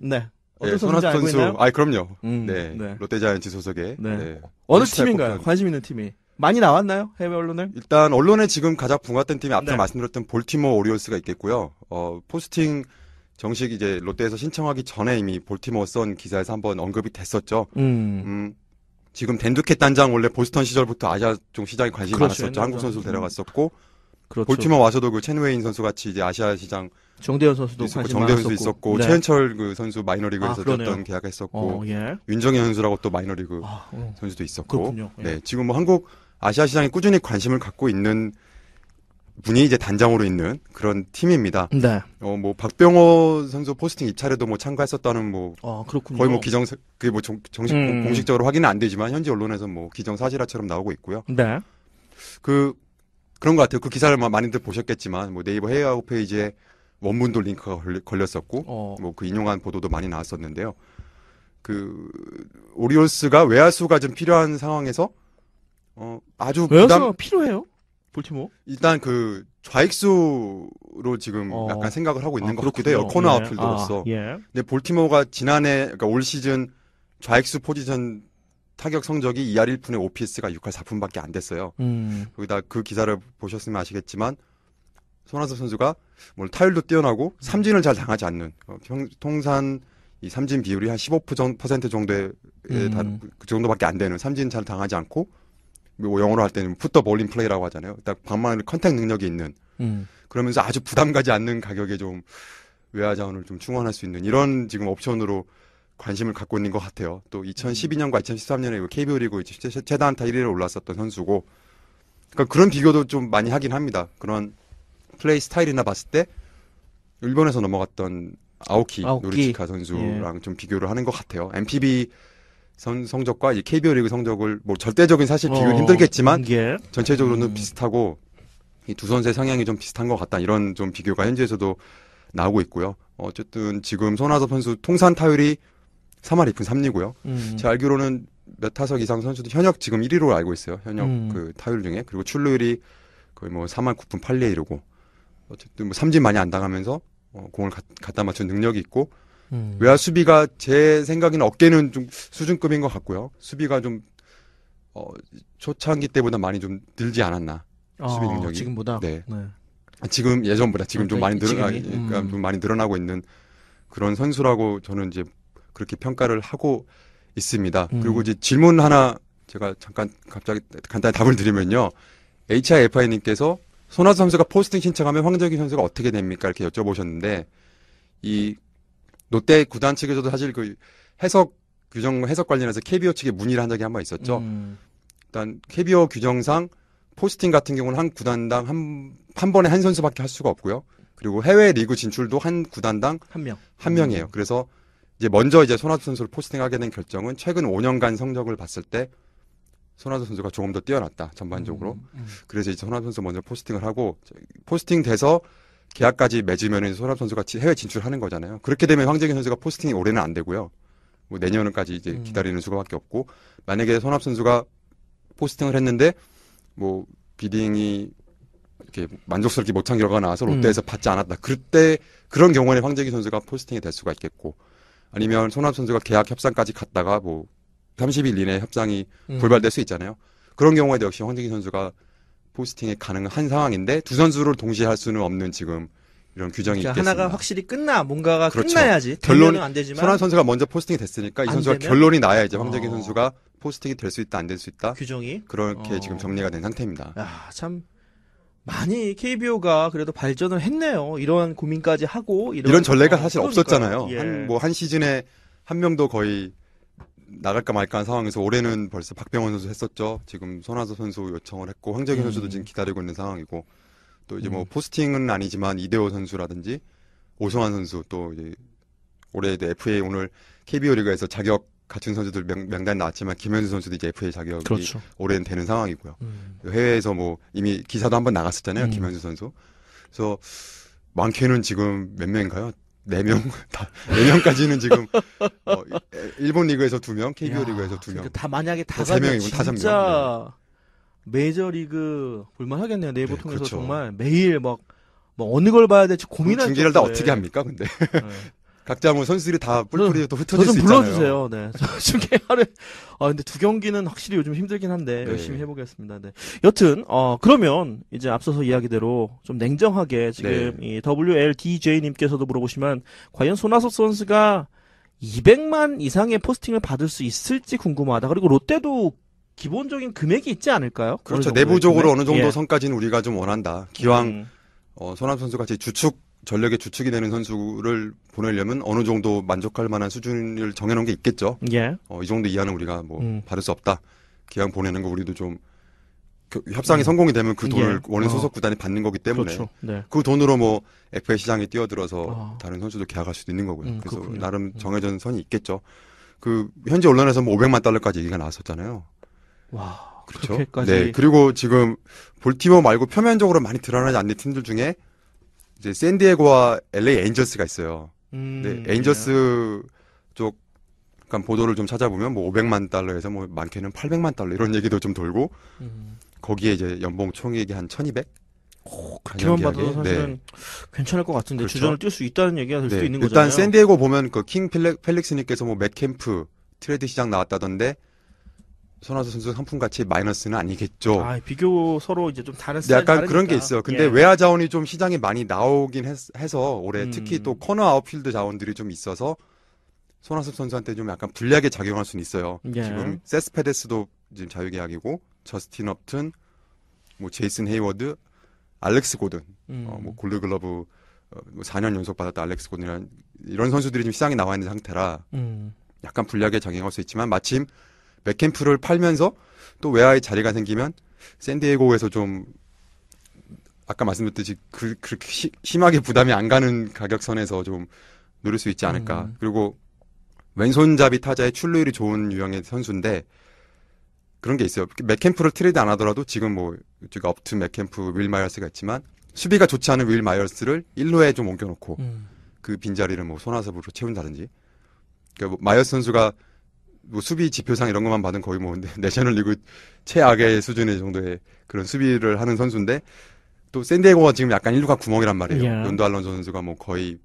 네. 어떤 네, 손아섭 알고 선수. 아, 그럼요. 음, 네. 네. 롯데자이언츠 소속의 네. 네. 어느 팀인가요? 뽑힌- 관심 있는 팀이. 많이 나왔나요? 해외 언론에? 일단 언론에 지금 가장 붕괴된 팀이 앞서 네. 말씀드렸던 볼티모 오리올스가 있겠고요. 어, 포스팅 정식 이제 롯데에서 신청하기 전에 이미 볼티모어 선 기사에서 한번 언급이 됐었죠. 음. 음, 지금 댄두켓 단장 원래 보스턴 시절부터 아시아 쪽 시장에 관심이 그렇죠. 많았었죠. 한국. 선수를 음. 데려갔었고 그렇죠. 볼티모 와서도 그 첸웨인 선수 같이 이제 아시아 시장 정대현 선수도 있었고 정대현. 선수 있었고 네. 최현철 그 선수 마이너리그에서 아. 뛰었던 계약했었고 어, 예. 윤정현 선수라고 또 마이너리그 아, 어. 선수도 있었고. 예. 네 지금 뭐 한국 아시아 시장에 꾸준히 관심을 갖고 있는 분이 이제 단장으로 있는 그런 팀입니다. 네. 어 뭐 박병호 선수 포스팅 입찰에도 뭐 참가했었다는 뭐 아. 거의 뭐 기정 그게 뭐 정, 식 음. 공식적으로 확인은 안 되지만 현지 언론에서 뭐 기정 사실화처럼 나오고 있고요. 네. 그 그런 것 같아요. 그 기사를 마- 많이들 보셨겠지만 뭐 네이버 해외 야구 페이지에 원문도 링크가 걸렸었고 어. 뭐그 인용한 보도도 많이 나왔었는데요. 그 오리올스가 외야수가 좀 필요한 상황에서 어 아주 외야수가 부담 필요해요? 볼티모? 일단 그 좌익수로 지금 어. 약간 생각을 하고 있는 아, 것 같기도 해요. 코너 예. 아웃필더로서. 아, 예. 근데 볼티모어가 지난해 그러니까 올 시즌 좌익수 포지션 타격 성적이 2할 1푼에 OPS가 6할 4푼밖에 안 됐어요. 음. 거기다 그 기사를 보셨으면 아시겠지만 손아섭 선수가 뭐 타율도 뛰어나고 삼진을 잘 당하지 않는 어, 평, 통산 이 삼진 비율이 한 15% 정도의 음. 다, 그 정도밖에 안 되는 삼진 잘 당하지 않고 뭐 영어로 할 때는 put the ball in play라고 하잖아요. 딱 방망이 contact 능력이 있는 음. 그러면서 아주 부담 가지 않는 가격에 좀 외야 자원을 좀 충원할 수 있는 이런 지금 옵션으로 관심을 갖고 있는 것 같아요. 또 2012년과 2013년에 KBO 리그 최- 최다 안타 1위를 올랐었던 선수고, 그러니까 그런 비교도 좀 많이 하긴 합니다. 그런 플레이 스타일이나 봤을 때 일본에서 넘어갔던 아오키, 아오키. 노리치카 선수랑 좀 비교를 하는 것 같아요. MPB 선 성적과 이 KBO 리그 성적을 뭐 절대적인 사실 비교는 어, 힘들겠지만 예. 전체적으로는 음. 비슷하고 이 두 선수의 성향이 좀 비슷한 것 같다 이런 좀 비교가 현지에서도 나오고 있고요. 어쨌든 지금 손아섭 선수 통산 타율이 3할 2푼 3리고요. 음. 제 알기로는 몇 타석 이상 선수도 현역 지금 1위로 알고 있어요. 현역 음. 그 타율 중에 그리고 출루율이 거의 뭐 3할 9푼 8리 이르고 어쨌든 뭐 삼진 많이 안 당하면서 어, 공을 가- 갖다 맞춘 능력이 있고 음. 외야 수비가 제 생각에는 어깨는 좀 수준급인 것 같고요. 수비가 좀 어, 초창기 때보다 많이 좀 늘지 않았나. 수비 아, 능력이. 지금보다. 네. 네. 아, 지금 예전보다 지금 좀 아, 많이 늘어나? 그러니까 음. 좀 많이 늘어나고 있는 그런 선수라고 저는 이제 그렇게 평가를 하고 있습니다. 음. 그리고 이제 질문 하나 제가 잠깐 갑자기 간단히 답을 드리면요. HIFI님께서 손아섭 선수가 포스팅 신청하면 황정기 선수가 어떻게 됩니까? 이렇게 여쭤보셨는데 이 롯데 구단 측에서도 사실 그 해석 규정 해석 관련해서 KBO 측에 문의를 한 적이 한 번 있었죠. 음. 일단 KBO 규정상 포스팅 같은 경우는 한 구단당 한, 한 번에 한 선수밖에 할 수가 없고요. 그리고 해외 리그 진출도 한 구단당 한 명. 한 명이에요. 그래서 이제 먼저 이제 손아섭 선수를 포스팅하게 된 결정은 최근 5년간 성적을 봤을 때 손아섭 선수가 조금 더 뛰어났다 전반적으로. 음, 음. 그래서 이제 손아섭 선수 먼저 포스팅을 하고 포스팅 돼서 계약까지 맺으면 손아섭 선수가 지- 해외 진출하는 거잖아요. 그렇게 되면 황재균 선수가 포스팅이 올해는 안 되고요. 뭐 내년까지 이제 음. 기다리는 수밖에 없고 만약에 손아섭 선수가 포스팅을 했는데 뭐 비딩이 이렇게 만족스럽게 못한 결과가 나와서 음. 롯데에서 받지 않았다. 그때 그런 경우에는 황재균 선수가 포스팅이 될 수가 있겠고 아니면 손아섭 선수가 계약 협상까지 갔다가 뭐 30일 이내에 협상이 음. 불발될 수 있잖아요. 그런 경우에도 역시 황재균 선수가 포스팅이 가능한 상황인데 두 선수를 동시에 할 수는 없는 지금 이런 규정이 그러니까 있겠습니다. 하나가 확실히 끝나 뭔가가 그렇죠. 끝나야지. 결론이- 안 되지만 손아섭 선수가 먼저 포스팅이 됐으니까 이안 선수가 되면? 결론이 나야 이제 황재균 어. 선수가 포스팅이 될 수 있다 안 될 수 있다 규정이 그렇게 어. 지금 정리가 된 상태입니다. 야, 참 많이 KBO가 그래도 발전을 했네요. 이런 고민까지 하고 이런, 이런 전례가 어, 사실 그러니까요. 없었잖아요. 예. 한뭐한 시즌에 한 명도 거의 나갈까 말까 한 상황에서 올해는 벌써 박병원 선수 했었죠. 지금 손아섭 선수 요청을 했고 황재균 음. 선수도 지금 기다리고 있는 상황이고 또 이제 뭐 음. 포스팅은 아니지만 이대호 선수라든지 오성환 선수 또 이제 올해 이제 FA 오늘 KBO 리그에서 자격 갖춘 선수들 명, 명단 나왔지만 김현수 선수도 이제 FA 자격이 그렇죠. 올해는 되는 상황이고요. 음. 해외에서 뭐 이미 기사도 한번 나갔었잖아요. 음. 김현수 선수. 그래서 많게는 지금 몇 명인가요? 네 명, 다, 네 명까지는 지금, 어, 일본 리그에서 두 명, KBO 야, 리그에서 두 명. 그러니까 다 만약에 다세 가면 명이고 다섯 진짜 메이저 리그 볼만 하겠네요. 네이버 네, 통해서 그렇죠. 정말 매일 막, 뭐 어느 걸 봐야 될지 고민할 중계를 다 어떻게 합니까, 근데? 네. 각자 뭐 선수들이 다 뿔뿔이 또저 흩어질 좀수 있잖아요. 불러주세요. 네. 저 지금 개화를, 아, 근데 두 경기는 확실히 요즘 힘들긴 한데, 네. 열심히 해보겠습니다. 네. 여튼, 어, 그러면, 이제 앞서서 이야기대로 좀 냉정하게 지금, 네. 이 WLDJ님께서도 물어보시면, 과연 손아섭 선수가 200만 이상의 포스팅을 받을 수 있을지 궁금하다. 그리고 롯데도 기본적인 금액이 있지 않을까요? 그렇죠. 내부적으로 금액? 어느 정도 예. 선까지는 우리가 좀 원한다. 기왕 음, 어, 손합 선수 같이 주축 전력의 주축이 되는 선수를 보내려면 어느 정도 만족할 만한 수준을 정해놓은 게 있겠죠. 예. 어, 이 정도 이하는 우리가 뭐 음. 받을 수 없다. 기왕 보내는 거 우리도 좀 그 협상이 성공이 되면 그 돈을 예. 원래 어. 소속 구단이 받는 거기 때문에 그렇죠. 네. 그 돈으로 뭐 FA 시장에 뛰어들어서 아. 다른 선수도 계약할 수도 있는 거고요. 음, 그래서 그렇군요. 나름 정해진 선이 있겠죠. 그 현재 언론에서 뭐 500만 달러까지 얘기가 나왔었잖아요. 와. 그렇죠. 그렇게까지. 네. 그리고 지금 볼티모 말고 표면적으로 많이 드러나지 않는 팀들 중에 이제 샌디에고와 LA 엔젤스가 있어요. 음, 네. 엔젤스 쪽 약간 보도를 좀 찾아보면 뭐 500만 달러에서 뭐 많게는 800만 달러 이런 얘기도 좀 돌고 음. 거기에 이제 연봉 총액이 한 1,200? 그렇게만 봐도. 사실은 괜찮을 것 같은데 그렇죠. 주전을 뛸 수 있다는 얘기가 될 수도 네. 있는 일단 거잖아요. 샌디에고 보면 그 킹 펠릭스님께서 뭐 맷 캠프 트레이드 시장 나왔다던데 손아섭 선수 상품 가치 마이너스는 아니겠죠. 아, 비교 서로 이제 좀 다른 스타일 약간 그런 게 있어요. 근데 외야 자원이 좀 시장에 많이 나오긴 했, 해서 올해 음. 특히 또 corner outfield 자원들이 좀 있어서 손아섭 선수한테 좀 약간 불리하게 작용할 수는 있어요. 예. 지금 세스페데스도 지금 자유계약이고 저스틴 업튼, 뭐 제이슨 헤이워드, 알렉스 고든, 음. 어, 뭐 골드글러브 어, 뭐 4년 연속 받았다 알렉스 고든이란 이런 선수들이 지금 시장에 나와 있는 상태라 음. 약간 불리하게 작용할 수 있지만 마침 맷 캠프를 팔면서 또 외야의 자리가 생기면 샌디에고에서 좀 아까 말씀드렸듯이 그, 그렇게 시- 심하게 부담이 안 가는 가격선에서 좀 누릴 수 있지 않을까. 음. 그리고 왼손잡이 타자의 출루율이 좋은 유형의 선수인데 그런 게 있어요. 맷 캠프를 트레이드 안 하더라도 지금 뭐 이쪽 업튼 맷 캠프 윌 마이어스가 있지만 수비가 좋지 않은 윌 마이어스를 1루에 좀 옮겨놓고 음. 그 빈자리를 뭐 손아섭으로 채운다든지. 그러니까 뭐 마이어스 선수가 뭐 수비 지표상 이런 것만 봐도 거의 뭐 내셔널리그 최악의 수준의 정도의 그런 수비를 하는 선수인데 또 샌디에고가 지금 약간 1루가 구멍이란 말이에요. 예. 욘더 알론소 선수가 뭐 거의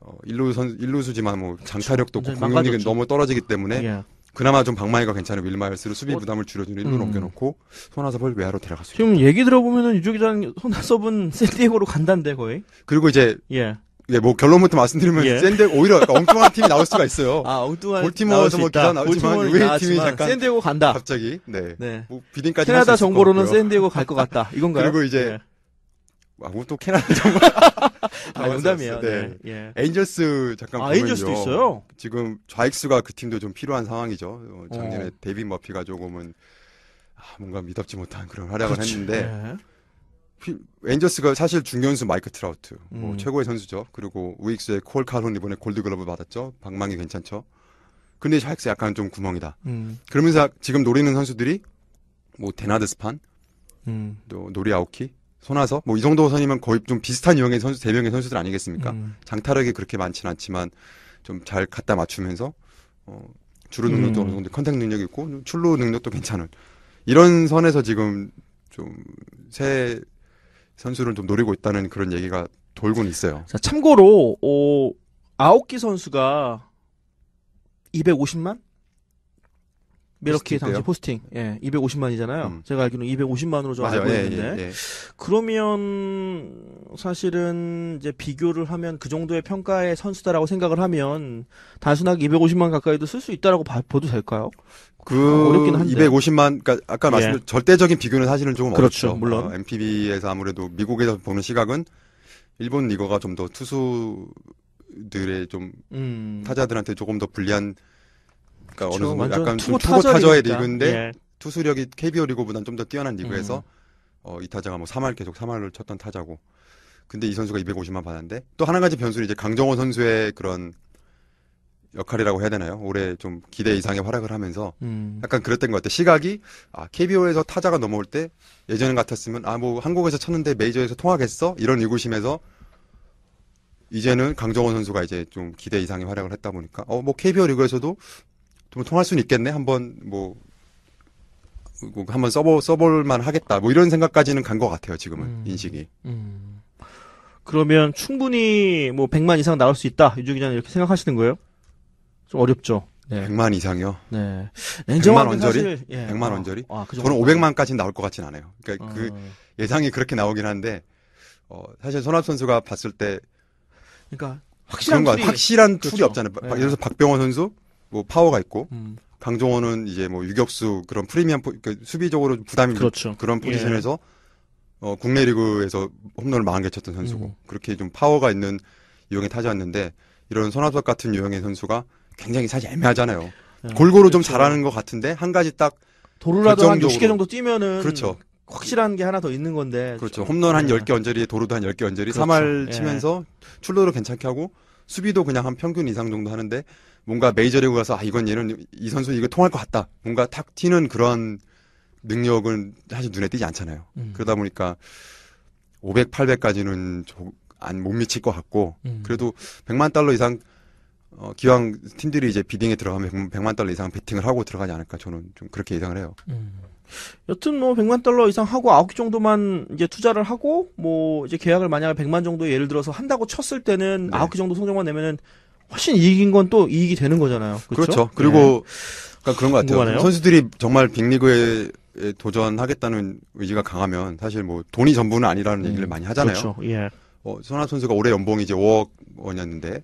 어 1루 선 1루수지만 뭐 장타력도 완전히 공격력이 망가졌죠. 너무 떨어지기 때문에 예. 그나마 좀 방망이가 괜찮은 윌 마이어스로 수비 어, 부담을 줄여주는 1루로 음. 옮겨놓고 손아섭을 외야로 있어요. 지금 얘기 들어보면은 유조 기자는 손아섭은 샌디에고로 간다는데 거의. 그리고 이제 예. 예, 뭐 결론부터 말씀드리면 예. 샌디 오히려 엉뚱한 팀이 나올 수가 있어요. 아, 엉뚱한 볼티모어에서 뭐 기사 나오지만 의외의 팀이 잠깐 샌디에고 간다. 갑자기 네. 네. 뭐 bidding까지 캐나다 정보로는. 샌디에고 갈 것 같다. 이건가요? 그리고 이제 예. 아, 뭐 또 캐나다 정보 아, 농담이에요. 네. 네. 예. 엔젤스 잠깐 아, 보면요. 엔젤스도 있어요. 지금 좌익수가 그 팀도 좀 필요한 상황이죠. 어, 작년에 어. 데이빗 머피가 조금은 아, 뭔가 미덥지 못한 그런 활약을 그렇죠. 했는데 예. 피- 엔젤스가 사실 중견수 마이크 트라우트 뭐 음. 최고의 선수죠. 그리고 우익수의 콜 칼훈 이번에 골드글러브 받았죠. 방망이 괜찮죠. 근데 좌익수 약간 좀 구멍이다. 음. 그러면서 지금 노리는 선수들이 뭐 데나드 스판, 음. 또 노리 아오키, 손아섭 뭐 이 정도 선이면 거의 좀 비슷한 유형의 선수 세 명의 선수들 아니겠습니까? 음. 장타력이 그렇게 많지는 않지만 좀 잘 갖다 맞추면서 어, 주루 능력도 음. 어느 정도 contact 능력이 있고 출루 능력도 괜찮은 이런 선에서 지금 좀 세 선수를 좀 노리고 있다는 그런 얘기가 돌곤 있어요. 자, 참고로, 어, 아오키 선수가 250만? 포스팅 당시? 포스팅. 예, 250만이잖아요. 음. 제가 알기로는 250만으로 좀 맞아요. 알고 예, 있는데. 예, 예. 그러면 사실은 이제 비교를 하면 그 정도의 평가의 선수다라고 생각을 하면 단순하게 250만 가까이도 쓸 수 있다라고 봐, 봐도 될까요? 그 어렵긴 한데. 250만, 그러니까 아까 예. 말씀드린 절대적인 비교는 사실은 조금 그렇죠, 어렵죠. 물론. 어, MPB에서 아무래도 미국에서 보는 시각은 일본 리거가 좀 더 투수들의 좀 음. 타자들한테 조금 더 불리한 그러니까 어느 그렇죠. 정도 약간 좀 투고 투고 타저의. 리그인데 예. 투수력이 KBO 리그보다는 좀 더 뛰어난 리그에서 음. 어, 이 타자가 뭐 3할 계속 3할을 쳤던 타자고 근데 이 선수가 250만 받았는데 또 하나 가지 변수는 이제 강정호 선수의 그런 역할이라고 해야 되나요? 올해 좀 기대 이상의 활약을 하면서 음. 약간 그랬던 것 같아요. 시각이 아 KBO에서 타자가 넘어올 때 예전 같았으면 아 뭐 한국에서 쳤는데 메이저에서 통하겠어 이런 의구심에서 이제는 강정호 선수가 이제 좀 기대 이상의 활약을 했다 보니까 어 뭐 KBO 리그에서도 좀 통할 수는 있겠네 한번 뭐, 뭐 한번 써보 써볼 만 하겠다 뭐 이런 생각까지는 간 것 같아요 지금은 음. 인식이 음. 그러면 충분히 뭐 100만 이상 나올 수 있다. 유주 기자는 이렇게 생각하시는 거예요? 좀 어렵죠. 네. 100만 이상이요. 네. 냉정하게 원짜리? 사실, 예. 100만 아, 원짜리? 아, 그 저는 정도. 500만까지는 나올 것 같진 않아요. 그러니까 그 어, 예상이 그렇게 나오긴 한데 어, 사실 손아섭 선수가 봤을 때 그러니까 확실한 거 tool이 확실한 그렇죠. tool이 없잖아요. 박- 네. 예를 들어서 박병호 선수 뭐 파워가 있고 음, 강정호는 이제 뭐 유격수 그런 프리미엄 포, 그 수비적으로 좀 부담이 그렇죠. 그런 포지션에서 어, 국내 리그에서 홈런을 40개 쳤던 선수고 음. 그렇게 좀 파워가 있는 유형의 타자였는데 이런 손아섭 같은 유형의 선수가 굉장히 사실 애매하잖아요. 예. 골고루 좀 그렇죠. 잘하는 것 같은데 한 가지 딱 도루라도 한 결정적으로. 60개 정도 뛰면은 그렇죠. 확실한 게 하나 더 있는 건데. 그렇죠. 좀- 홈런 한 예. 10개 언저리에 도루도 한 10개 언저리 그렇죠. 3할 예. 치면서 출루도 괜찮게 하고 수비도 그냥 한 평균 이상 정도 하는데 뭔가 메이저리그 가서 아 이건 얘는 이 선수 이거 통할 것 같다. 뭔가 탁 튀는 그런 능력은 사실 눈에 띄지 않잖아요. 음. 그러다 보니까 500, 800까지는 안 못 미칠 것 같고 음. 그래도 100만 달러 이상 어, 기왕 팀들이 이제 비딩에 들어가면 100 만 달러 이상 베팅을 하고 들어가지 않을까 저는 좀 그렇게 예상을 해요. 음. 여튼 뭐 100만 달러 이상 하고 9개 정도만 이제 투자를 하고 뭐 이제 계약을 만약에 100만 정도 예를 들어서 한다고 쳤을 때는 네. 9개 정도 성적만 내면은 훨씬 이익인 건 또 이익이 되는 거잖아요. 그렇죠? 그렇죠. 그리고 그러니까 그런 것 같아요. 궁금하네요. 선수들이 정말 빅리그에 도전하겠다는 의지가 강하면 사실 뭐 돈이 전부는 아니라는 음, 얘기를 많이 하잖아요. 그렇죠. 예. 어, 손아 선수가 올해 연봉이 이제 5억 원이었는데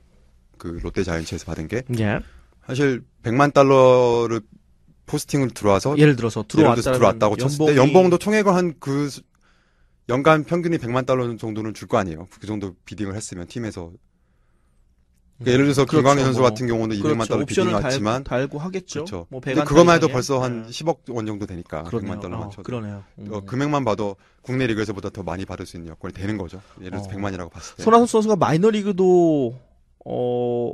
그 롯데 자이언츠에서 받은 게 예. 사실 100만 달러를 포스팅을 들어와서 예를 들어서 들어왔다 들어왔다고 쳤을 때 연봉도 총액을 한 그 연간 평균이 100만 달러 정도는 줄 거 아니에요. 그 정도 비딩을 했으면 팀에서 그러니까 예를 들어서 김광현 선수 같은 경우는 200만 달러 그렇죠. 옵션을 bidding이 달고, 왔지만 달고 하겠죠. 그렇죠. 뭐 근데 100만 그것만 해도. 벌써 한 예. 10억 원 정도 되니까 그러네요. 100만 달러만 어, 쳐도 그러네요. 음. 어, 금액만 봐도 국내 리그에서보다 더 많이 받을 수 있는 여건이 되는 거죠. 예를 들어서 어. 100만이라고 봤을 때. 손아섭 선수가 마이너리그도 어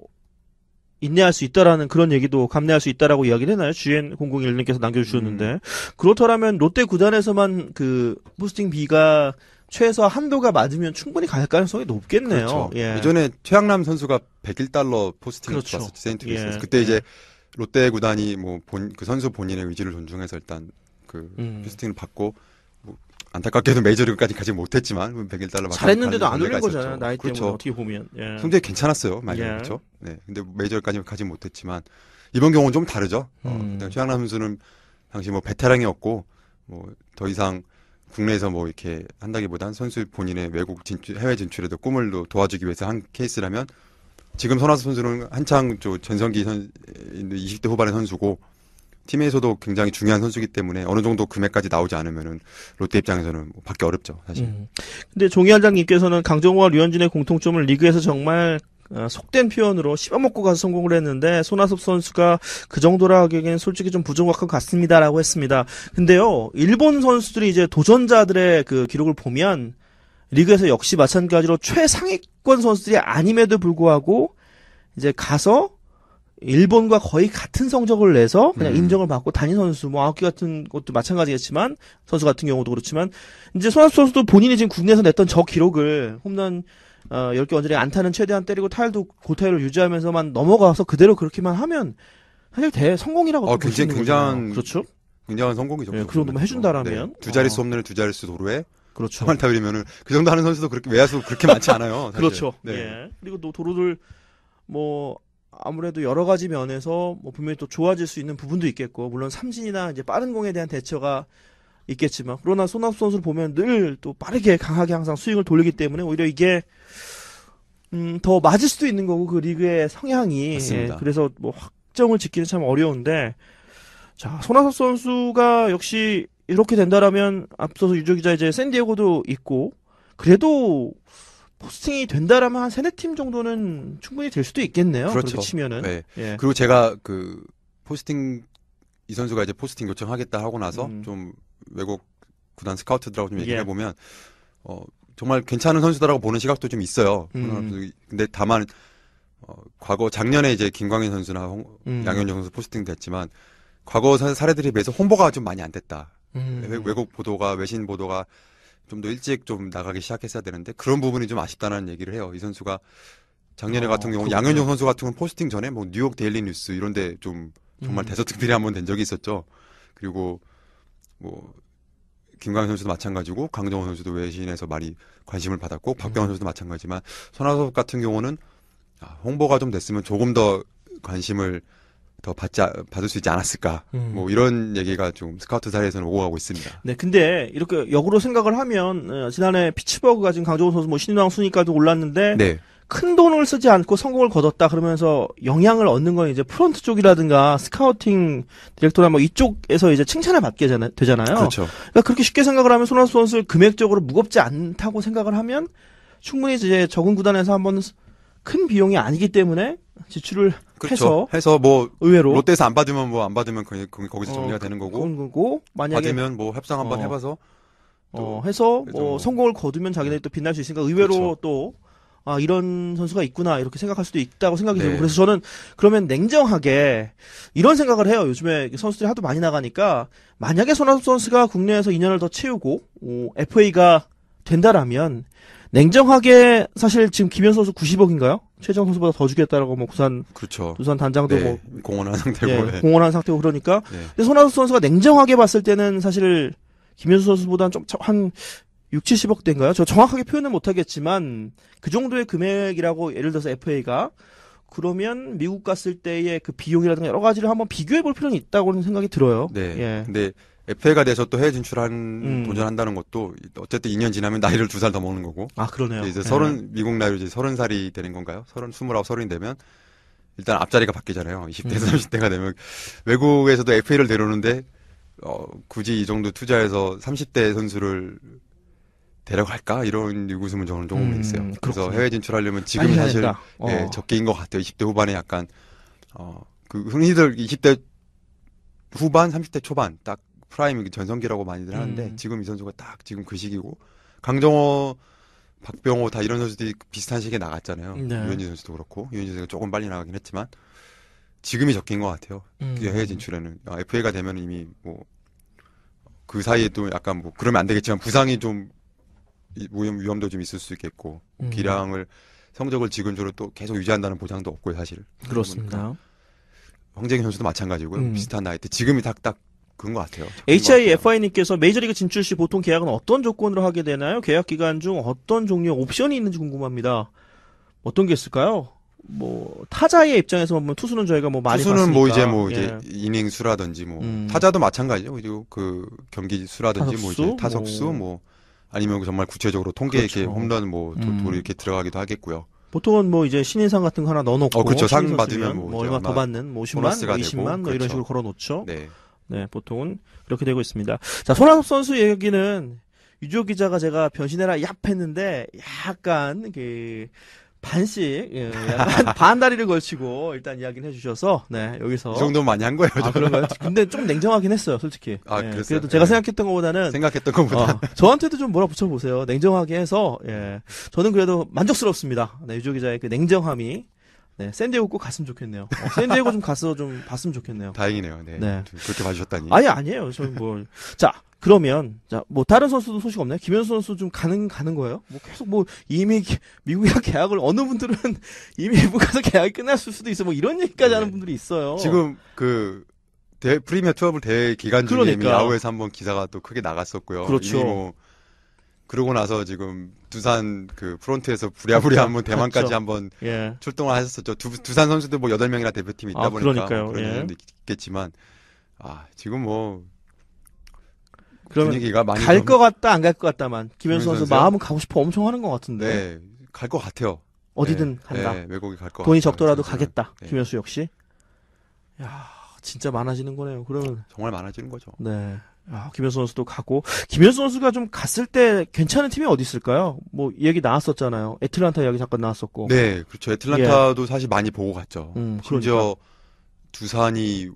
인내할 수 있다라는 그런 얘기도 감내할 수 있다라고 이야기를 했나요? GN001님께서 남겨주셨는데 음. 그렇더라면 롯데 구단에서만 그 포스팅 비가 최소 한도가 맞으면 충분히 갈 가능성이 높겠네요. 그렇죠. 예. 예전에 최향남 선수가 101달러 포스팅을 그렇죠. 받았었죠. 세인트루이스에서. 예. 그때 예. 이제 롯데 구단이 뭐 본 그 선수 본인의 의지를 존중해서 일단 그 음. 포스팅을 받고 뭐 안타깝게도 메이저리그까지 가지 못했지만 101달러 잘했는데도 안 올린 거잖아요. 나이 그렇죠. 때문에 어떻게 보면. 예. 성적이 괜찮았어요. 많이 예. 그렇죠. 네. 근데 메이저까지 가지 못했지만 이번 경우는 좀 다르죠. 어, 음. 일단 최향남 선수는 당시 뭐 베테랑이었고 뭐 더 이상 국내에서 뭐 이렇게 한다기보단 선수 본인의 외국 진출, 해외 진출에도 꿈을 또 도와주기 위해서 한 케이스라면 지금 손아섭 선수는 한창 저 전성기 선 20대 후반의 선수고 팀에서도 굉장히 중요한 선수이기 때문에 어느 정도 금액까지 나오지 않으면은 롯데 입장에서는 뭐 받기 어렵죠 사실. 음. 근데 종이한장님께서는 강정호와 류현진의 공통점을 리그에서 정말 어, 속된 표현으로 씹어먹고 가서 성공을 했는데 손아섭 선수가 그 정도라 하기에는 솔직히 좀 부족한 것 같습니다라고 했습니다. 근데요 일본 선수들이 이제 도전자들의 그 기록을 보면 리그에서 역시 마찬가지로 최상위권 선수들이 아님에도 불구하고 이제 가서 일본과 거의 같은 성적을 내서 그냥 음. 인정을 받고 단위 선수 뭐개 같은 것도 마찬가지겠지만 선수 같은 경우도 그렇지만 이제 손아섭 선수도 본인이 지금 국내에서 냈던 저 기록을 홈런 어 10개 언저리 안타는 최대한 때리고 타율도 고타율을 유지하면서만 넘어가서 그대로 그렇게만 하면 사실 대 성공이라고 어, 굉장히 거잖아요. 굉장한 그렇죠 굉장한 성공이죠. 예, 그 정도만 해준다라면. 네. 두 자릿수 어. 홈런에 두 자릿수 도루에 그렇죠 타율이면은 그 정도 하는 선수도 그렇게 외야수 그렇게 많지 않아요. 그렇죠 네. 예 그리고 또 도루들 뭐 아무래도 여러 가지 면에서 뭐 분명히 또 좋아질 수 있는 부분도 있겠고 물론 삼진이나 이제 빠른 공에 대한 대처가 있겠지만 그러나 손아섭 선수를 보면 늘 또 빠르게 강하게 항상 스윙을 돌리기 때문에 오히려 이게 음, 더 맞을 수도 있는 거고 그 리그의 성향이. 예, 그래서 뭐 확정을 짓기는 참 어려운데 자 손아섭 선수가 역시 이렇게 된다라면 앞서서 유조 기자 이제 샌디에고도 있고 그래도 포스팅이 된다라면 한 세네 팀 정도는 충분히 될 수도 있겠네요. 그렇죠. 치면은 네. 예. 그리고 제가 그 포스팅 이 선수가 이제 포스팅 요청하겠다 하고 나서 음. 좀 외국 구단 스카우트들하고 좀 얘기해 예. 보면 어 정말 괜찮은 선수다라고 보는 시각도 좀 있어요. 음. 근데 다만 어, 과거 작년에 이제 김광현 선수나 홍, 음. 양현종 선수 포스팅 됐지만 과거 사- 사례들에 비해서 홍보가 좀 많이 안 됐다. 음. 외, 외국 보도가 외신 보도가 좀 더 일찍 좀 나가기 시작했어야 되는데 그런 부분이 좀 아쉽다는 얘기를 해요. 이 선수가 작년에 어, 같은 경우 그렇군요. 양현종 선수 같은 경우는 포스팅 전에 뭐 뉴욕 데일리 뉴스 이런데 좀 정말 음. 대서특필이 한번 된 적이 있었죠. 그리고 뭐 김광현 선수도 마찬가지고 강정호 선수도 외신에서 많이 관심을 받았고 박병호 선수도 마찬가지지만 손아섭 같은 경우는 아, 홍보가 좀 됐으면 조금 더 관심을 더 받지 받을 수 있지 않았을까 음. 뭐 이런 얘기가 좀 스카우트 사이에서는 오고 가고 있습니다. 네, 근데 이렇게 역으로 생각을 하면 어, 지난해 피츠버그가 지금 강정호 선수 뭐 신인왕 순위까지 올랐는데 네, 큰 돈을 쓰지 않고 성공을 거뒀다 그러면서 영향을 얻는 건 이제 프론트 쪽이라든가 스카우팅 디렉터나 뭐 이쪽에서 이제 칭찬을 받게 되잖아- 되잖아요. 그렇죠. 그러니까 그렇게 쉽게 생각을 하면 손아섭 선수를 금액적으로 무겁지 않다고 생각을 하면 충분히 이제 적은 구단에서 한번 큰 비용이 아니기 때문에 지출을 그렇죠. 해서 해서 뭐 의외로 롯데에서 안 받으면 뭐 안 받으면 거기, 거기- 거기서 어, 정리가 되는 거고 그런 거고 만약에 받으면 뭐 협상 한번 어. 해봐서 어, 해서 뭐 뭐- 성공을 거두면 자기들이 또 빛날 수 있으니까 의외로 그렇죠. 또 아, 이런 선수가 있구나 이렇게 생각할 수도 있다고 생각이 네. 들고 그래서 저는 그러면 냉정하게 이런 생각을 해요. 요즘에 선수들이 하도 많이 나가니까 만약에 손아섭 선수가 국내에서 2년을 더 채우고 어, FA가 된다라면 냉정하게 사실 지금 김현 선수 90억인가요? 최정 선수보다 더 주겠다라고 뭐 부산 그렇죠. 두산 단장도 네, 뭐 공헌한 상태고 예, 네. 공헌한 상태고 그러니까 네. 근데 손아섭 선수가 냉정하게 봤을 때는 사실 김현수 선수보다는 좀한 6, 70억 대인가요? 저 정확하게 표현은 못하겠지만 그 정도의 금액이라고 예를 들어서 FA가 그러면 미국 갔을 때의 그 비용이라든가 여러 가지를 한번 비교해 볼 필요는 있다고는 생각이 들어요. 네. 예. 근데 FA가 돼서 또 해외 진출한 음. 도전한다는 것도 어쨌든 2년 지나면 나이를 두 살 더 먹는 거고 아 그러네요. 이제 예. 서른 미국 나이로 이제 서른 살이 되는 건가요? 서른 스물아홉 서른이 되면 일단 앞자리가 바뀌잖아요. 20대 음. 30대가 되면 외국에서도 FA를 데려오는데 어, 굳이 이 정도 투자해서 30대 선수를 데려갈까 이런 의구심은 저는 조금 음, 있어요. 그래서 그렇군요. 해외 진출하려면 지금 사실 된다. 어. 예, 적기인 것 같아요. 20대 후반에 약간 어, 그 흔히들 20대 후반, 30대 초반 딱 prime 그 전성기라고 많이들 하는데 음. 지금 이 선수가 딱 지금 그 시기고 강정호, 박병호 다 이런 선수들이 비슷한 시기에 나갔잖아요. 네. 류현진 선수도 그렇고 류현진 선수가 조금 빨리 나가긴 했지만 지금이 적기인 것 같아요. 음. 그 해외 진출에는 아, FA가 되면 이미 뭐 그 사이에 또 약간 뭐 그러면 안 되겠지만 부상이 좀 이- 위험 위험도 좀 있을 수 있겠고 음. 기량을 성적을 지금처럼 또 계속 유지한다는 보장도 없고요 사실. 그렇습니다. 황재균 선수도 마찬가지고요. 음. 비슷한 나이 때 지금이 딱딱 그런 것 같아요. HIFI님께서 메이저리그 진출 시 보통 계약은 어떤 조건으로 하게 되나요? 계약 기간 중 어떤 종류의 옵션이 있는지 궁금합니다. 어떤 게 있을까요? 뭐 타자의 입장에서 보면 투수는 저희가 뭐 많이 투수는 뭐 봤으니까. 이제 뭐 예. 이제 이닝 수라든지 뭐 음. 타자도 마찬가지죠. 그리고 그 경기 수라든지 뭐 타석수? 이제 타석수 뭐. 뭐 아니면 정말 구체적으로 통계 그렇죠. 이렇게 홈런 뭐 도- 음. 도로 이렇게 들어가기도 하겠고요. 보통은 뭐 이제 신인상 같은 거 하나 넣어놓고 어, 그렇죠. 상 받으면 뭐 뭐 얼마 더 받는 뭐 50만, 뭐 보너스가 20만 되고, 뭐 이런 그렇죠. 식으로 걸어놓죠. 네. 네, 보통은 그렇게 되고 있습니다. 자, 손아섭 선수 얘기는 유조 기자가 제가 변신해라 얍 했는데 약간 그 반씩 예, 약간 반 다리를 걸치고 일단 이야기를 해주셔서 네 여기서 이 정도면 많이 한 거예요. 아. 그런가요? 근데 좀 냉정하긴 했어요, 솔직히. 아, 예, 그랬어요? 그래도 제가 네. 생각했던 것보다는 생각했던 것보다 어, 저한테도 좀 뭐라 붙여 보세요. 냉정하게 해서, 예. 저는 그래도 만족스럽습니다. 네, 유조 기자의 그 냉정함이, 네, 샌디에고 꼭 갔으면 좋겠네요. 어, 샌디에고 좀 가서 좀 봤으면 좋겠네요. 다행이네요. 네. 네. 좀 그렇게 봐주셨다니. 아니, 아니에요. 저는 뭐. 자, 그러면, 자, 뭐, 다른 선수도 소식 없나요? 김현수 선수 좀 가는, 가는 거예요? 뭐, 계속 뭐, 이미 기- 미국이랑 계약을, 어느 분들은 이미 미국 가서 계약이 끝났을 수도 있어. 뭐, 이런 얘기까지 네. 하는 분들이 있어요. 지금 그 대, 프리미어 투어블 대회 기간 중에 그러니까. 야후에서 한번 기사가 또 크게 나갔었고요. 그렇죠. 뭐 그러고 나서 지금 두산 그 프론트에서 부랴부랴 한번 대만까지 그렇죠. 한번 예. 출동을 하셨었죠. 두, 두산 선수들 뭐 8명이나 대표팀이 있다 아, 보니까 그러니까요. 그런 예. 있겠지만 아, 지금 뭐 분위기가 많이 갈 좀- 것 같다, 안 갈 것 같다만. 김현수 선수 선수요? 마음은 가고 싶어 엄청 하는 것 같은데. 네, 갈 것 같아요. 어디든 네, 간다. 네, 외국에 갈것 같아요. 돈이 적더라도 선수는. 가겠다. 네. 김현수 역시. 야, 진짜 많아지는 거네요. 그러면 정말 많아지는 거죠. 네. 아, 김현수 선수도 가고 김현수 선수가 좀 갔을 때 괜찮은 팀이 어디 있을까요? 뭐 얘기 나왔었잖아요. 애틀란타 이야기 잠깐 나왔었고. 네, 그렇죠. 애틀란타도 사실 많이 보고 갔죠. 예. 음, 심지어 두산이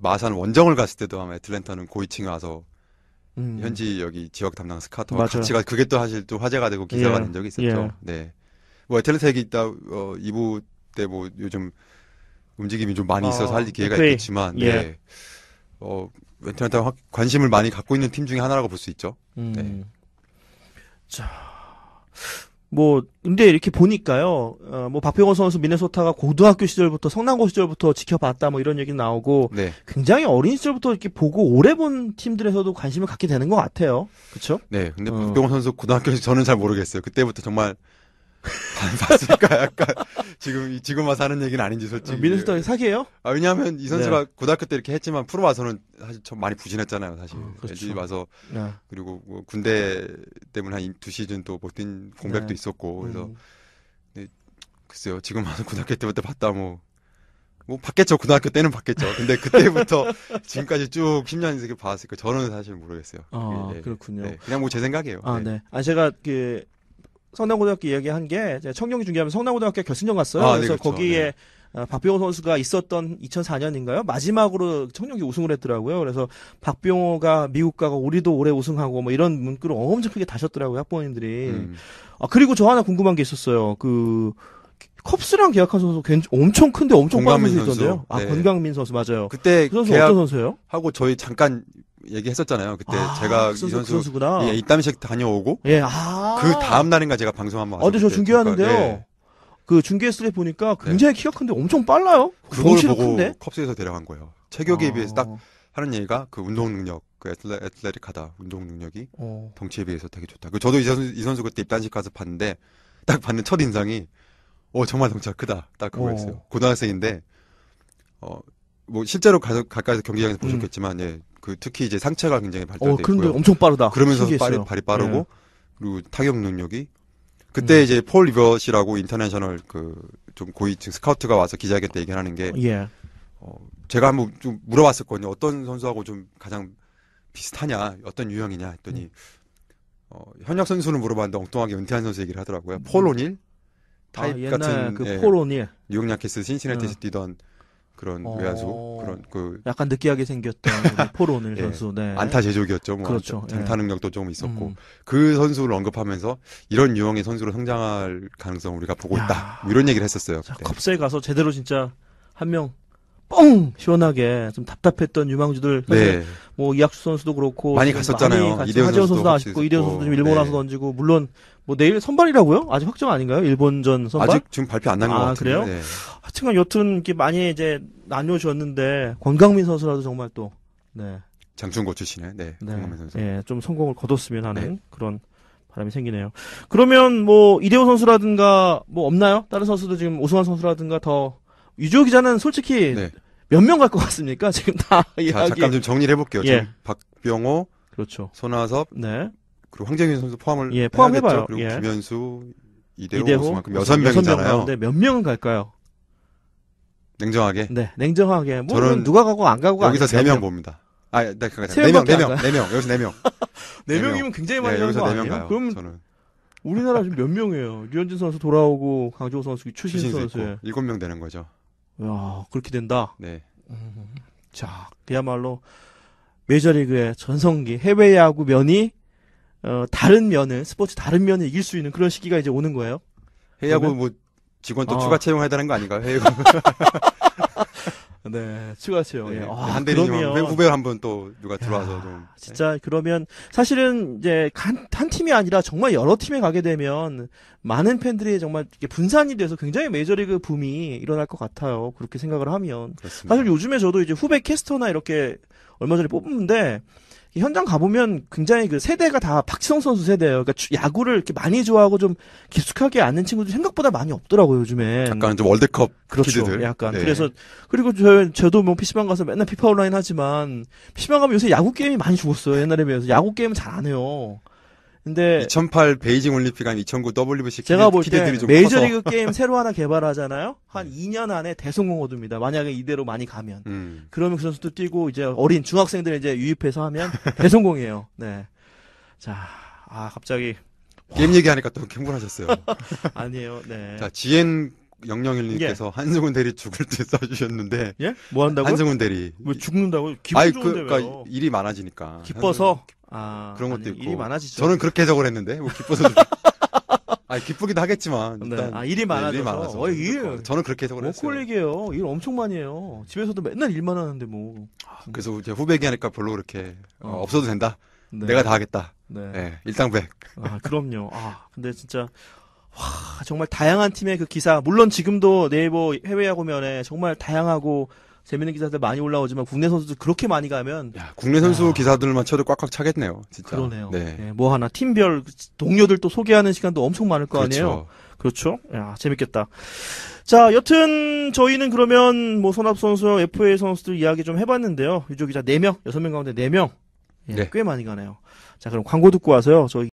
마산 원정을 갔을 때도 아마 애틀랜타는 고위층에 와서 음. 현지 여기 지역 담당 스카터와 맞아요. 같이 가 그게 또 사실 또 화제가 되고 기사가 예, 된 적이 있었죠. 예. 네. 뭐 얘기 있다 어 2부 때 뭐 요즘 움직임이 좀 많이 있어서 어, 할 기회가 FA. 있겠지만 예. 네. 어확 관심을 많이 갖고 있는 팀 중에 하나라고 볼 수 있죠. 음. 네. 자, 뭐 근데 이렇게 보니까요. 어, 뭐 박병호 선수 미네소타가 고등학교 시절부터 성남고 시절부터 지켜봤다 뭐 이런 얘기 나오고 네. 굉장히 어린 시절부터 이렇게 보고 오래 본 팀들에서도 관심을 갖게 되는 것 같아요. 그렇죠? 네. 근데 어. 박병호 선수 고등학교 저는 잘 모르겠어요. 그때부터 정말 봤을까 약간 지금 지금 와서 하는 얘기는 아닌지 솔직히. 미네소타 사기예요? 아, 왜냐하면 이 선수가 네. 고등학교 때 이렇게 했지만 프로 와서는 사실 좀 많이 부진했잖아요. 사실 어, 그렇죠. LG 와서 네. 그리고 뭐 군대 때문에 한 두 시즌 또 못뛴 공백도 네. 있었고 그래서 음. 글쎄요 지금 와서 고등학교 때부터 봤다 뭐. 뭐 봤겠죠 고등학교 때는 봤겠죠 근데 그때부터 지금까지 쭉 10년 이렇게 봤으니까 저는 사실 모르겠어요 아, 네. 그렇군요. 네, 그냥 뭐 제 생각이에요 아, 네. 아, 제가 그 성남고등학교 이야기한 게 청룡이 중계하면 성남고등학교 결승전 갔어요. 아, 네, 그래서 그렇죠. 거기에 네. 어, 박병호 선수가 있었던 2004년인가요? 마지막으로 청룡이 우승을 했더라고요. 그래서 박병호가 미국 가고 우리도 올해 우승하고 뭐 이런 문구를 엄청 크게 다셨더라고요, 학부모님들이. 음. 아, 그리고 저 하나 궁금한 게 있었어요. 그 컵스랑 계약한 선수 괜- 엄청 큰데 엄청 빠른 선수 있던데요. 아, 네. 권강민 선수 맞아요. 그때 그 선수 어떤 선수예요? 저희 잠깐 얘기했었잖아요 그때 아, 제가 그이 선수, 그 선수 선수 구나. 예, 입담식 다녀오고 예, 아. 그 다음 날인가 제가 방송 한번 아, 근데 저 중계하는데요. 잠깐, 예, 그 중계했을 때 보니까 굉장히 키가 큰데 엄청 빨라요. 그걸 덩치도 보고 큰데. 컵스에서 데려간 거예요 체격에 아. 비해서 딱 하는 얘기가 그 운동 능력 그 애틀레, 애틀레틱하다 운동 능력이 어. 덩치에 비해서 되게 좋다. 그 저도 이 선수, 이 선수 그때 입단식 가서 봤는데 딱 봤는 첫 인상이 어 정말 덩치가 크다. 딱 그거였어요. 어. 고등학생인데 어 뭐 실제로 가, 가까이서 경기장에서 음. 보셨겠지만 예. 그 특히 이제 상체가 굉장히 어, 발달돼 그런데 있고요. 엄청 빠르다. 그러면서 신기했어요. 발이, 발이 빠르고 예. 그리고 타격 능력이 그때 음. 이제 폴 리버시라고 international 그 좀 고위층 스카우트가 와서 기자회견 때 얘기하는 게 예. 어, 제가 한번 좀 물어봤었거든요. 어떤 선수하고 좀 가장 비슷하냐, 어떤 유형이냐 했더니, 어, 현역 선수는 물어봤는데 엉뚱하게 은퇴한 선수 얘기를 하더라고요. 폴 오닐? 타입 아, 같은, 그 예, 폴 오닐 뉴욕 양키스 신시내티에서 어. 뛰던 그런 어. 외야수, 그런 그, 약간 느끼하게 생겼던 오닐 예. 선수. 네. 안타 제조기였죠. 뭐, 그렇죠. 장타 예. 능력도 조금 있었고. 음. 그 선수를 언급하면서 이런 유형의 선수로 성장할 가능성 을 우리가 보고 야. 있다. 뭐 이런 얘기를 했었어요. 자, 그때. 컵스에 가서 제대로 진짜 한 명 뻥 시원하게 좀 답답했던 유망주들 네. 뭐 이학수 선수도 그렇고 많이 갔었잖아요. 많이 갔죠. 이대현 하지원 선수도 선수도 아쉽고 이대현 있었고. 선수도 지금 일본 네. 와서 던지고 물론 뭐 내일 선발이라고요? 아직 확정 아닌가요? 일본전 선발? 아직 지금 발표 안 난것 아, 같은데. 그래요? 네. 하여튼간 여튼 이렇게 많이 이제 나뉘어졌는데 권강민 선수라도 정말 또 네. 장충고 출신의 네, 네. 강만민 선수. 예, 좀 성공을 거뒀으면 하는 네. 그런 바람이 생기네요. 그러면 뭐 이대호 선수라든가 뭐 없나요? 다른 선수도 지금 오승환 선수라든가 더 유조 기자는 솔직히 네. 몇 명 갈 것 같습니까? 지금 다 자, 이야기. 잠깐 좀 정리를 해볼게요. 예. 박병호, 그렇죠. 손아섭, 네. 그리고 황재균 선수 포함을 예, 포함해봐요. 해야겠죠. 그리고 예. 김현수, 이대호, 이대호 그럼 여섯 명 명이잖아요. 가운데 몇 명은 갈까요? 냉정하게 네, 냉정하게 뭐 저는 누가 가고 안 가고가 여기서 세명몇 봅니다. 아, 네, 그러니까 세 네 명, 명밖에 네 안 명, 네 명, 여기서 네 명. 네네 명. 명이면 굉장히 많이 네, 가는 여기서 거 네 명 아니에요? 가요. 그럼 저는 우리나라 지금 몇 명이에요? 류현진 선수 돌아오고 강정호 선수 선수에 있고 일곱 명 되는 거죠. 야 그렇게 된다. 네. 자, 그야말로 메이저리그의 전성기 해외 야구 면이 어, 다른 면을 스포츠 다른 면을 이길 수 있는 그런 시기가 이제 오는 거예요. 해야구 그러면? 뭐 직원 또 아. 추가 채용해야 되는 거 아닌가요? 해야구 네, 추가 채용. 예. 네. 아, 한 대리님 그러면 후배 한분 또 누가 들어와서 야, 좀 진짜 그러면 사실은 이제 한, 한 팀이 아니라 정말 여러 팀에 가게 되면 많은 팬들이 정말 분산이 돼서 굉장히 메이저리그 붐이 일어날 것 같아요. 그렇게 생각을 하면 그렇습니다. 사실 요즘에 저도 이제 후배 캐스터나 이렇게 얼마 전에 뽑는데 이 현장 가보면 굉장히 그 세대가 다 박지성 선수 세대예요. 그러니까 주- 야구를 이렇게 많이 좋아하고 좀 깊숙하게 아는 친구들이 생각보다 많이 없더라고요 요즘에. 약간 좀 월드컵 그렇죠. 키드들. 약간 네. 그래서 그리고 저 저도 뭐 PC방 가서 맨날 피파 온라인 하지만 PC방 가면 요새 야구 게임이 많이 죽었어요. 옛날에 비해서 야구 게임은 잘 안 해요. 근데 2008 베이징 올림픽 한 2009 WBC 제가 볼 때 메이저리그 게임 새로 하나 개발하잖아요. 한 네. 2년 안에 대성공 얻습니다. 만약에 이대로 많이 가면. 음. 그러면 그 선수도 뛰고 이제 어린 중학생들 이제 유입해서 하면 대성공이에요. 네. 자, 아 갑자기 게임 얘기하니까 또 흥분하셨어요. 아니에요. 네. 자, 지엔 영영일님께서 한승훈 대리 죽을 때 써주셨는데 예? 뭐 한다고요? 한승훈 대리. 뭐 죽는다고? 기분 아이 좋은데 그? 그러니까 일이 많아지니까. 기뻐서 아 그런 것도 아니, 있고. 일이 많아지죠. 저는 그렇게 해석을 했는데 뭐 기뻐서. 좀- 아 기쁘기도 하겠지만 네. 일단 아 일이 네, 많아져서. 일이 많아서. 어, 일. 저는 그렇게 해석을 했어요. 워콜릭이에요. 일 엄청 많이 해요. 집에서도 맨날 일만 하는데 뭐. 그래서 이제 후배 얘기하니까 별로 그렇게 어, 어. 없어도 된다. 네. 내가 다 하겠다. 네. 네, 일당백. 아 그럼요. 아 근데 진짜 와, 정말 다양한 팀의 그 기사, 물론 지금도 네이버 해외야구면에 정말 다양하고 재밌는 기사들 많이 올라오지만 국내 선수들 그렇게 많이 가면 야, 국내 선수 야. 기사들만 쳐도 꽉꽉 차겠네요. 진짜. 그러네요. 네. 예, 뭐 하나 팀별 동료들 또 소개하는 시간도 엄청 많을 거 아니에요. 그렇죠. 그렇죠? 야, 재밌겠다. 자, 여튼 저희는 그러면 뭐 손합 선수, FA 선수들 이야기 좀 해봤는데요. 유조 기자 4명, 6명 가운데 4명. 예, 네. 꽤 많이 가네요. 자, 그럼 광고 듣고 와서요. 저희